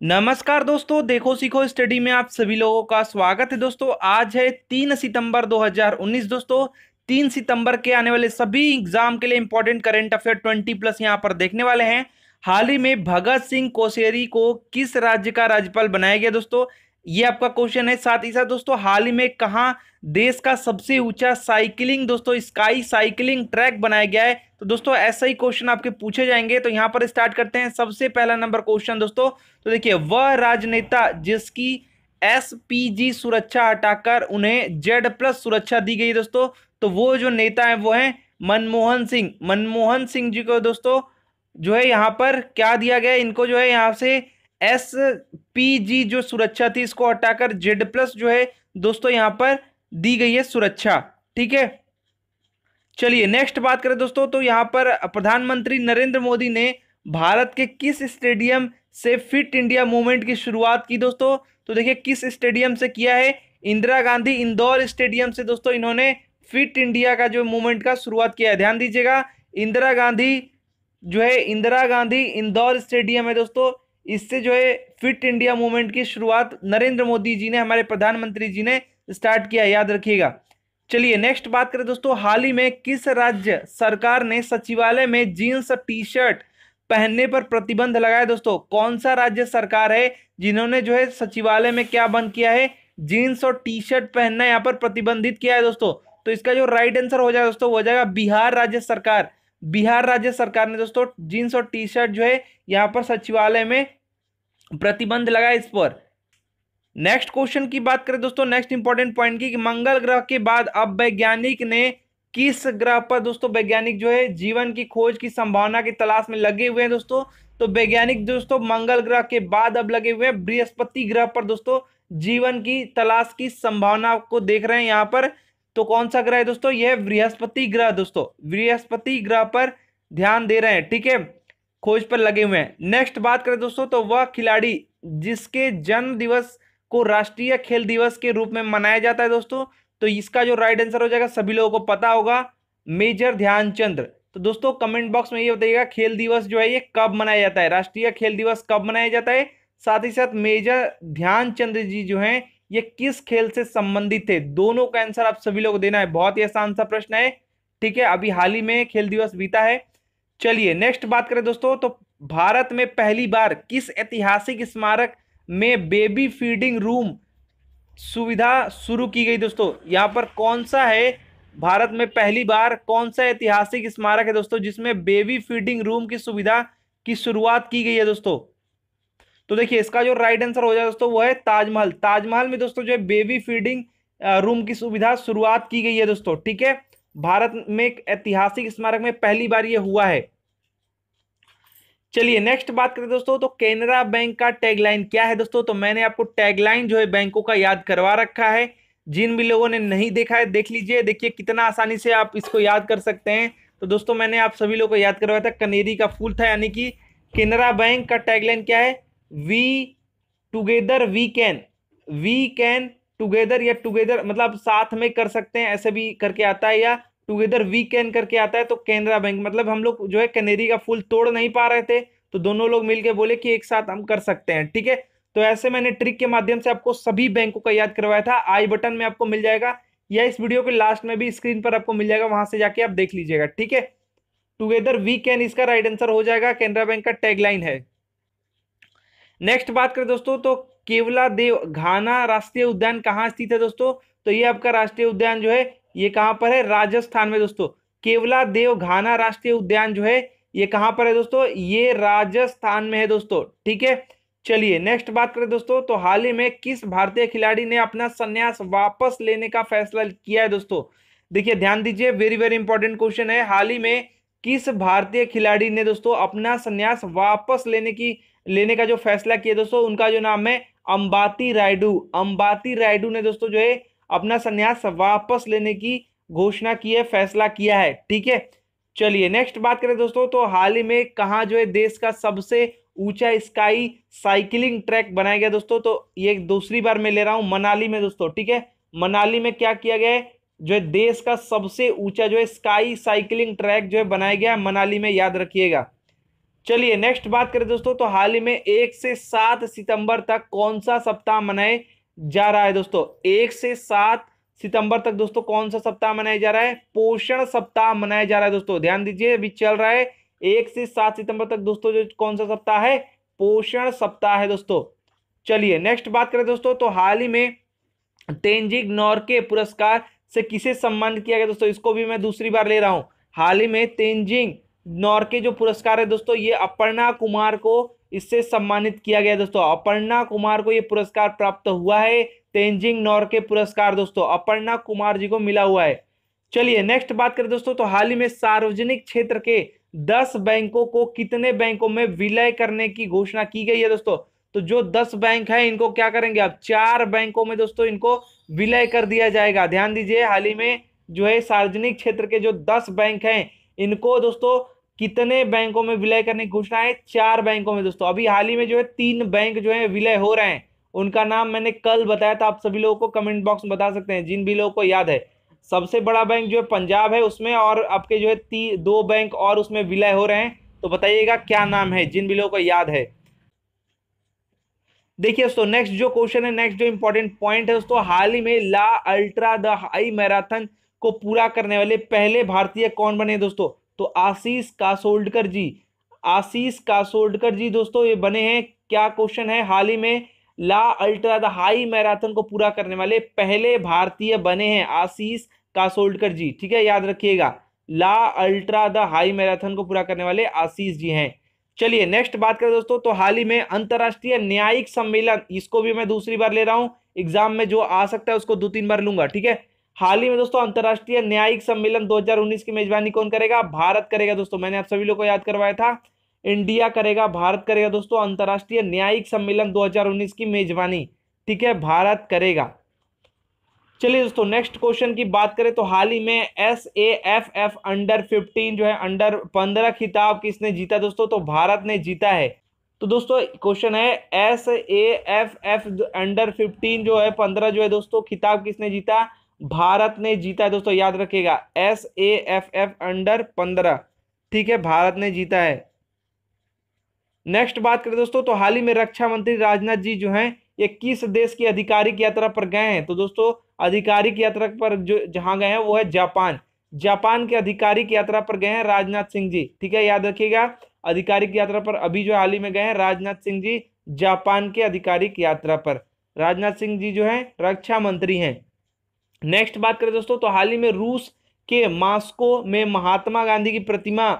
नमस्कार दोस्तों, देखो, सीखो स्टडी में आप सभी लोगों का स्वागत है दोस्तों। आज है तीन सितंबर 2019 दोस्तों। तीन सितंबर के आने वाले सभी एग्ज़ाम के लिए इंपॉर्टेंट करेंट अफेयर 20 प्लस यहाँ पर देखने वाले हैं। हाल ही में भगत सिंह कोशेरी को किस राज्य का राज्यपाल बनाया गया दोस्तों? ये आपका क्वेश्चन है। साथ ही साथ दोस्तों, हाल ही में कहा देश का सबसे ऊँचा साइकिलिंग दोस्तों स्काई साइकिलिंग ट्रैक बनाया गया है। तो दोस्तों, ऐसा ही क्वेश्चन आपके पूछे जाएँगे। तो यहाँ पर स्टार्ट करते हैं। सबसे पहला नंबर क्वेश्चन दोस्तों तो देखिए, वह राजनेता जिसकी एसपीजी सुरक्षा हटाकर उन्हें जेड प्लस सुरक्षा दी गई दोस्तों तो वो जो नेता है, वो है मनमोहन सिंह। मनमोहन सिंह जी को दोस्तों, जो है यहाँ पर क्या दिया गया इनको जो है यहाँ से एस पी जी जो सुरक्षा थी, इसको हटाकर जेड प्लस जो है, दोस्तों, यहाँ पर दी गई है सुरक्षा, ठीक है? चलिए, नेक्स्ट बात करें दोस्तों तो यहाँ पर प्रधानमंत्री नरेंद्र मोदी ने भारत के किस स्टेडियम से फिट इंडिया मूवमेंट की शुरुआत की दोस्तों? तो देखिए, किस स्टेडियम से किया है? इंदिरा गांधी इंदौर स्टेडियम से दोस्तों, इन्होंने फिट इंडिया का जो मूवमेंट का शुरुआत किया है। ध्यान दीजिएगा, इंदिरा गांधी जो है, इंदिरा गांधी इंदौर स्टेडियम है दोस्तों इससे जो है, फिट इंडिया मूवमेंट की शुरुआत नरेंद्र मोदी जी ने, हमारे प्रधानमंत्री जी ने स्टार्ट किया, याद रखिएगा। चलिए, नेक्स्ट बात करें दोस्तों, हाल ही में किस राज्य सरकार ने सचिवालय में जीन्स टी शर्ट पहनने पर प्रतिबंध लगाया? दोस्तों, कौन सा राज्य सरकार है जिन्होंने जो है, सचिवालय में क्या बंद किया है? जीन्स और टी शर्ट पहनना यहाँ पर प्रतिबंधित किया है दोस्तों। तो इसका जो राइट आंसर हो जाएगा दोस्तों, वो हो जाएगा बिहार राज्य सरकार। बिहार राज्य सरकार ने दोस्तों जीन्स और टी शर्ट जो है यहाँ पर सचिवालय में प्रतिबंध लगा इस पर। नेक्स्ट क्वेश्चन की बात करें दोस्तों, नेक्स्ट इंपॉर्टेंट पॉइंट की कि मंगल ग्रह के बाद अब वैज्ञानिक ने किस ग्रह पर दोस्तों वैज्ञानिक जो है जीवन की खोज की संभावना की तलाश में लगे हुए हैं दोस्तों? तो वैज्ञानिक दोस्तों मंगल ग्रह के बाद अब लगे हुए हैं, बृहस्पति ग्रह पर दोस्तों जीवन की तलाश की संभावना को देख रहे हैं यहाँ पर। तो कौन सा ग्रह है दोस्तों? यह बृहस्पति ग्रह दोस्तों। बृहस्पति ग्रह पर ध्यान दे रहे हैं, ठीक है? खोज पर लगे हुए हैं। नेक्स्ट बात करें दोस्तों तो वह खिलाड़ी जिसके जन्म दिवस को राष्ट्रीय खेल दिवस के रूप में मनाया जाता है दोस्तों तो इसका जो राइट आंसर हो जाएगा, सभी लोगों को पता होगा, मेजर ध्यानचंद्र तो दोस्तों कमेंट बॉक्स में ये बताइएगा, खेल दिवस जो है, ये कब मनाया जाता है? राष्ट्रीय खेल दिवस कब मनाया जाता है? साथ ही साथ मेजर ध्यानचंद्र जी जो हैं ये किस खेल से संबंधित थे दोनों का आंसर आप सभी लोग देना है। बहुत ही आसान सा प्रश्न है। ठीक है, अभी हाल ही में खेल दिवस बीता है। चलिए नेक्स्ट बात करें दोस्तों तो भारत में पहली बार किस ऐतिहासिक स्मारक में बेबी फीडिंग रूम सुविधा शुरू की गई दोस्तों? यहाँ पर कौन सा है? भारत में पहली बार कौन सा ऐतिहासिक स्मारक है दोस्तों, जिसमें बेबी फीडिंग रूम की सुविधा की शुरुआत की गई है दोस्तों? तो देखिए, इसका जो राइट आंसर हो जाए दोस्तों, वो है ताजमहल। ताजमहल में दोस्तों जो है बेबी फीडिंग रूम की सुविधा शुरुआत की गई है दोस्तों, ठीक है? भारत में एक ऐतिहासिक स्मारक में पहली बार ये हुआ है। चलिए नेक्स्ट बात करें दोस्तों तो केनरा बैंक का टैगलाइन क्या है दोस्तों? तो मैंने आपको टैगलाइन जो है बैंकों का याद करवा रखा है। जिन भी लोगों ने नहीं देखा है, देख लीजिए। देखिए, कितना आसानी से आप इसको याद कर सकते हैं। तो दोस्तों, मैंने आप सभी लोगों को याद करवाया था, कनेरी का फूल था, यानी कि केनरा बैंक का टैगलाइन क्या है? We together we can we can together या टुगेदर मतलब साथ में कर सकते हैं, ऐसे भी करके आता है या टुगेदर वी कैन करके आता है तो केनरा बैंक मतलब हम लोग जो है कनेरी का फूल तोड़ नहीं पा रहे थे तो दोनों लोग मिलके बोले कि एक साथ हम कर सकते हैं, ठीक है? तो ऐसे मैंने ट्रिक के माध्यम से आपको सभी बैंकों का याद करवाया था आई बटन में आपको मिल जाएगा, या इस वीडियो के लास्ट में भी स्क्रीन पर आपको मिल जाएगा, वहाँ से जाके आप देख लीजिएगा, ठीक है? टुगेदर वी कैन इसका राइट आंसर हो जाएगा केनरा बैंक का टैगलाइन है। नेक्स्ट बात करें दोस्तों तो केवला देव, घाना राष्ट्रीय उद्यान कहाँ स्थित है दोस्तों? तो ये आपका राष्ट्रीय उद्यान जो है, ये कहाँ पर है? राजस्थान में दोस्तों। केवला देव, घाना राष्ट्रीय उद्यान जो है, ये कहाँ पर है दोस्तों? ये राजस्थान में है दोस्तों, ठीक है? चलिए नेक्स्ट बात करें दोस्तों तो हाल ही में किस भारतीय खिलाड़ी ने अपना संन्यास वापस लेने का फैसला किया है दोस्तों? देखिए, ध्यान दीजिए वेरी वेरी इंपॉर्टेंट क्वेश्चन है। हाल ही में किस भारतीय खिलाड़ी ने दोस्तों अपना संन्यास वापस लेने की लेने का जो फैसला किया दोस्तों, उनका जो नाम है अंबाती रायडू। अंबाती रायडू ने दोस्तों जो है, अपना संन्यास वापस लेने की घोषणा की है, फैसला किया है, ठीक है? चलिए नेक्स्ट बात करें दोस्तों तो हाल ही में कहा जो है, देश का सबसे ऊँचा स्काई साइकिलिंग ट्रैक बनाया गया दोस्तों तो ये दूसरी बार मैं ले रहा हूँ, मनाली में दोस्तों, ठीक है? मनाली में क्या किया गया है? जो है, देश का सबसे ऊँचा जो है स्काई साइकिलिंग ट्रैक जो है, बनाया गया मनाली में याद रखिएगा। चलिए नेक्स्ट बात करें दोस्तों तो हाल ही में एक से सात सितंबर तक कौन सा सप्ताह मनाए जा रहा है दोस्तों? एक से सात सितंबर तक दोस्तों कौन सा सप्ताह मनाया जा रहा है? पोषण सप्ताह मनाया जा रहा है दोस्तों, ध्यान दीजिए, अभी चल रहा है, एक से सात सितंबर तक दोस्तों जो कौन सा सप्ताह है? पोषण सप्ताह है दोस्तों। चलिए नेक्स्ट बात करें दोस्तों तो हाल ही में तेंजिंग नॉर्के पुरस्कार से किसे सम्मानित किया गया दोस्तों? इसको भी मैं दूसरी बार ले रहा हूँ। हाल ही में तेंजिंग नॉर्के जो पुरस्कार है दोस्तों, ये अपर्णा कुमार को इससे सम्मानित किया गया दोस्तों। अपर्णा कुमार को ये पुरस्कार प्राप्त हुआ है, तेंजिंग नौर के पुरस्कार दोस्तों। अपर्णा कुमार जी को मिला हुआ है। चलिए नेक्स्ट बात करें दोस्तों तो हाल ही में सार्वजनिक क्षेत्र के दस बैंकों को कितने बैंकों में विलय करने की घोषणा की गई है दोस्तों? तो जो दस बैंक है, इनको क्या करेंगे अब चार बैंकों में दोस्तों इनको विलय कर दिया जाएगा। ध्यान दीजिए, हाल ही में जो है सार्वजनिक क्षेत्र के जो दस बैंक हैं इनको दोस्तों कितने बैंकों में विलय करने की घोषणा है? चार बैंकों में दोस्तों। अभी हाल ही में जो है तीन बैंक जो है विलय हो रहे हैं। उनका नाम मैंने कल बताया था, आप सभी लोगों को कमेंट बॉक्स में बता सकते हैं, जिन भी लोगों को याद है। सबसे बड़ा बैंक जो है पंजाब है उसमें और आपके जो है ती, दो बैंक और उसमें विलय हो रहे हैं। तो बताइएगा क्या नाम है, जिन भी लोगों को याद है। देखिए दोस्तों नेक्स्ट जो क्वेश्चन है नेक्स्ट जो इंपॉर्टेंट पॉइंट है दोस्तों, हाल ही में La Ultra the High marathon को पूरा करने वाले पहले भारतीय कौन बने दोस्तों? तो आशीष कासोल्डकर जी। आशीष कासोल्डकर जी दोस्तों, ये बने हैं। क्या क्वेश्चन है? हाल ही में La Ultra the High marathon को पूरा करने वाले पहले भारतीय बने हैं आशीष कासोल्डकर जी। ठीक है, याद रखिएगा। La Ultra the High marathon को पूरा करने वाले आशीष जी हैं। चलिए नेक्स्ट बात करें दोस्तों तो हाल ही में अंतरराष्ट्रीय न्यायिक सम्मेलन, इसको भी मैं दूसरी बार ले रहा हूँ। एग्ज़ाम में जो आ सकता है, उसको दो तीन बार लूँगा, ठीक है? हाल ही में दोस्तों अंतरराष्ट्रीय न्यायिक सम्मेलन 2019 की मेजबानी कौन करेगा? भारत करेगा दोस्तों। मैंने आप सभी लोग को याद करवाया था। इंडिया करेगा, भारत करेगा दोस्तों। अंतरराष्ट्रीय न्यायिक सम्मेलन 2019 की मेजबानी, ठीक है? भारत करेगा। चलिए दोस्तों नेक्स्ट क्वेश्चन की बात करें तो हाल ही में S A F F under 15 जो है अंडर 15 खिताब किसने जीता दोस्तों? तो भारत ने जीता है। तो दोस्तों क्वेश्चन है S A F F under 15 जो है 15 जो है दोस्तों, खिताब किसने जीता? भारत ने जीता है, दोस्तों, याद रखिएगा S A F F under पंद्रह। ठीक है, भारत ने जीता है। नेक्स्ट बात करें, दोस्तों तो हाल ही में रक्षा मंत्री राजनाथ जी जो हैं, ये किस देश की आधिकारिक यात्रा पर गए हैं? तो दोस्तों, आधिकारिक यात्रा पर जो, जहाँ गए हैं, वो है जापान। जापान के आधिकारिक यात्रा पर गए हैं राजनाथ सिंह जी। ठीक है, याद रखिएगा, आधिकारिक यात्रा पर अभी जो हाल ही में गए हैं, राजनाथ सिंह जी, जापान के आधिकारिक यात्रा पर। राजनाथ सिंह जी जो है, रक्षा मंत्री हैं। नेक्स्ट बात करें दोस्तों तो हाल ही में रूस के मास्को में महात्मा गांधी की प्रतिमा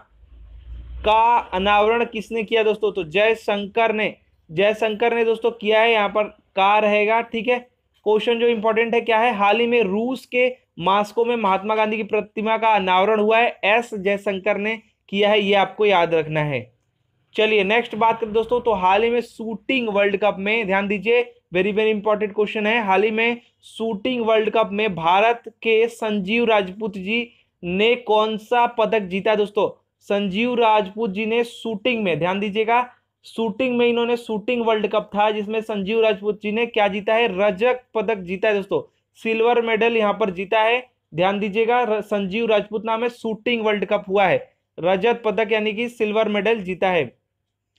का अनावरण किसने किया दोस्तों? तो जयशंकर ने जयशंकर ने दोस्तों किया है, यहाँ पर का रहेगा, ठीक है? क्वेश्चन जो इंपॉर्टेंट है, क्या है? हाल ही में रूस के मास्को में महात्मा गांधी की प्रतिमा का अनावरण हुआ है एस जयशंकर ने किया है, ये आपको याद रखना है। चलिए नेक्स्ट बात करें दोस्तों तो हाल ही में शूटिंग वर्ल्ड कप में, ध्यान दीजिए वेरी वेरी इंपॉर्टेंट क्वेश्चन है। हाल ही में शूटिंग वर्ल्ड कप में भारत के संजीव राजपूत जी ने कौन सा पदक जीता दोस्तों? संजीव राजपूत जी ने शूटिंग में, ध्यान दीजिएगा, शूटिंग में इन्होंने शूटिंग वर्ल्ड कप था, जिसमें संजीव राजपूत जी ने क्या जीता है? रजक पदक जीता है दोस्तों। सिल्वर मेडल यहाँ पर जीता है। ध्यान दीजिएगा संजीव राजपूत नाम है शूटिंग वर्ल्ड कप हुआ है। रजत पदक यानी कि सिल्वर मेडल जीता है।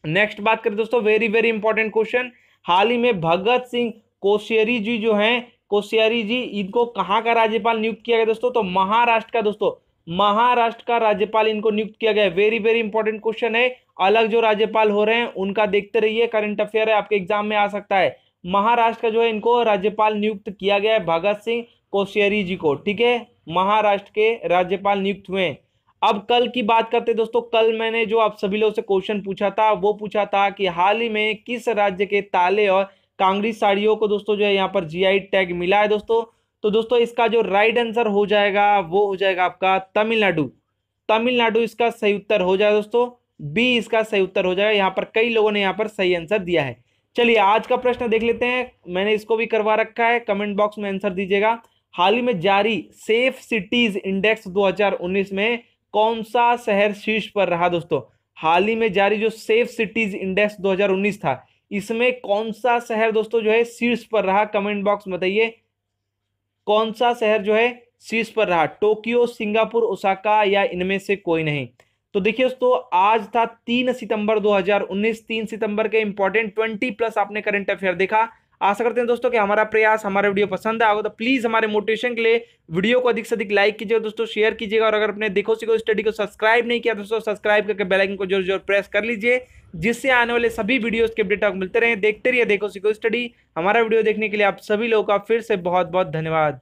नेक्स्ट बात करें दोस्तों, वेरी वेरी इंपॉर्टेंट क्वेश्चन। हाल ही में भगत सिंह कोश्यरी जी जो हैं, कोश्यारी जी, इनको कहाँ का राज्यपाल नियुक्त किया गया दोस्तों? तो महाराष्ट्र का दोस्तों, महाराष्ट्र का राज्यपाल इनको नियुक्त किया गया। वेरी वेरी इंपॉर्टेंट क्वेश्चन है। अलग जो राज्यपाल हो रहे हैं, उनका देखते रहिए। करंट अफेयर है, आपके एग्ज़ाम में आ सकता है। महाराष्ट्र का जो है, इनको राज्यपाल नियुक्त किया गया है भगत सिंह कोश्यारी जी को। ठीक है? महाराष्ट्र के राज्यपाल नियुक्त हुए हैं। अब कल की बात करते दोस्तों, कल मैंने जो आप सभी लोगों से क्वेश्चन पूछा था, वो पूछा था कि हाल ही में किस राज्य के ताले और कांग्रेस साड़ियों को दोस्तों जो है यहाँ पर जीआई टैग मिला है दोस्तों? तो दोस्तों, इसका जो राइट आंसर हो जाएगा, वो हो जाएगा आपका तमिलनाडु। तमिलनाडु इसका सही उत्तर हो जाएगा दोस्तों। बी इसका सही उत्तर हो जाएगा, यहाँ पर कई लोगों ने यहाँ पर सही आंसर दिया है। चलिए, आज का प्रश्न देख लेते हैं। मैंने इसको भी करवा रखा है कमेंट बॉक्स में आंसर दीजिएगा। हाल ही में जारी सेफ़ सिटीज़ इंडेक्स 2019 में कौन सा शहर शीर्ष पर रहा दोस्तों? हाल ही में जारी जो सेफ़ सिटीज़ इंडेक्स 2019 था, इसमें कौन सा शहर दोस्तों जो है शीर्ष पर रहा? कमेंट बॉक्स बताइए। कौन सा शहर जो है शीर्ष पर रहा? टोक्यो, सिंगापुर, ओसाका या इनमें से कोई नहीं? तो देखिए दोस्तों, आज था तीन सितंबर 2019 तीन सितंबर के इंपॉर्टेंट 20 प्लस आपने करंट अफेयर देखा। आशा करते हैं दोस्तों कि हमारा प्रयास, हमारा वीडियो पसंद आएगा तो प्लीज़ हमारे मोटिवेशन के लिए वीडियो को अधिक से अधिक लाइक कीजिएगा दोस्तों शेयर कीजिएगा। और अगर अपने देखो, सीखो स्टडी को सब्सक्राइब नहीं किया दोस्तों सब्सक्राइब करके बेलाइकन को ज़ोर ज़ोर प्रेस कर लीजिए, जिससे आने वाले सभी वीडियोज़ के अपडेट आपको मिलते रहे। देखते रहिए, देखो, सीखो स्टडी हमारा वीडियो देखने के लिए आप सभी लोगों का फिर से बहुत बहुत धन्यवाद।